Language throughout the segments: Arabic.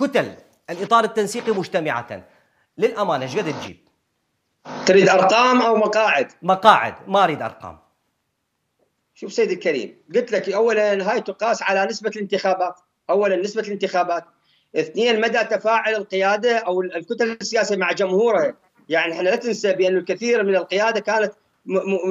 كتل الإطار التنسيقي مجتمعة. للأمانة إيش قد تجيب؟ تريد أرقام أو مقاعد؟ مقاعد ما أريد أرقام. شوف سيدي الكريم قلت لك اولا هاي تقاس على نسبة الانتخابات. اولا نسبة الانتخابات. اثنين مدى تفاعل القيادة أو الكتل السياسية مع جمهورها يعني إحنا لا تنسى بأن الكثير من القيادة كانت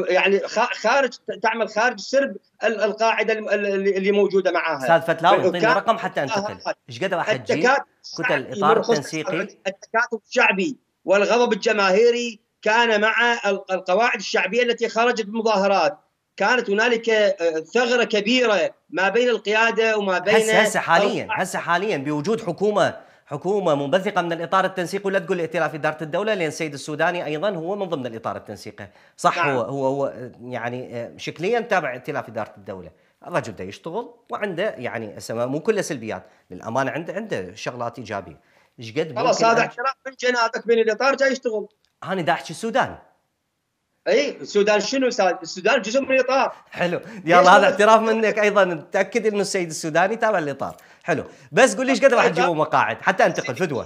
يعني خارج تعمل خارج سرب القاعدة اللي موجودة معاها. أستاذ فتلاوي أعطيني رقم حتى أنتقل. إيش قد راح تجيب كتل إطار التنسيقي التكاتف الشعبي والغضب الجماهيري كان مع القواعد الشعبية التي خرجت بمظاهرات. كانت هنالك آه، ثغرة كبيرة ما بين القيادة وما بين هسه هسه حاليا هسه حاليا بوجود حكومة حكومة منبثقة من الإطار التنسيقي ولا تقول ائتلاف إدارة الدولة لأن السيد السوداني أيضا هو من ضمن الإطار التنسيقي. صح نعم. هو هو هو يعني شكليا تابع ائتلاف إدارة الدولة. الرجل ده يشتغل وعنده يعني مو كله سلبيات. للامانه عنده عنده شغلات إيجابية. إيش قد خلاص هذا احتراف من جنابك من الإطار جاي يشتغل. أنا دا احكي السودان. اي السودان شنو؟ السودان جزء من الإطار. حلو. يلا هذا اعتراف منك أيضا. تاكد إنه السيد السوداني تابع الاطار حلو. بس قول لي إيش قد راح تجيبوا مقاعد حتى أنتقل فدوة.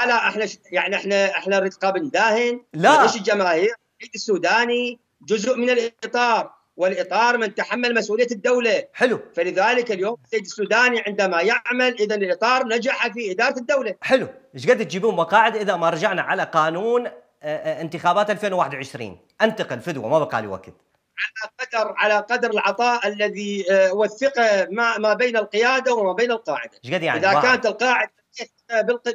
لا لا إحنا يعني إحنا إحنا نريد قابل داهن لا. ليش الجماهير السوداني جزء من الإطار والإطار من تحمل مسؤولية الدولة. حلو. فلذلك اليوم السيد السوداني عندما يعمل إذا الإطار نجح في إدارة الدولة. حلو. إيش قد تجيبون مقاعد إذا ما رجعنا على قانون انتخابات 2021 أنتقل فدوه ما بقى لي وقت. على قدر على قدر العطاء الذي آه، والثقه ما ما بين القيادة وما بين القاعدة. إيش يعني؟ إذا واحد. كانت القاعدة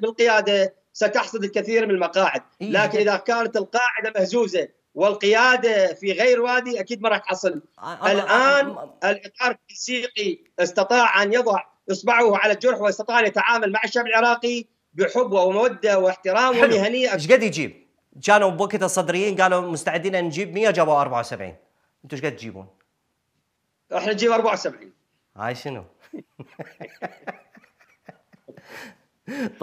بالقيادة ستحصد الكثير من المقاعد. إيه. لكن إذا كانت القاعدة مهزوزة والقيادة في غير وادي أكيد ما راح تحصل الآن الإطار التنسيقي استطاع أن يضع إصبعه على الجرح واستطاع أن يتعامل مع الشعب العراقي بحب ومودة واحترام ومهنية. إيش قد يجيب؟ كانوا بوقت الصدريين قالوا مستعدين نجيب 100 جابوا 74 أنتم إيش قد تجيبون؟ إحنا نجيب 74 هاي شنو؟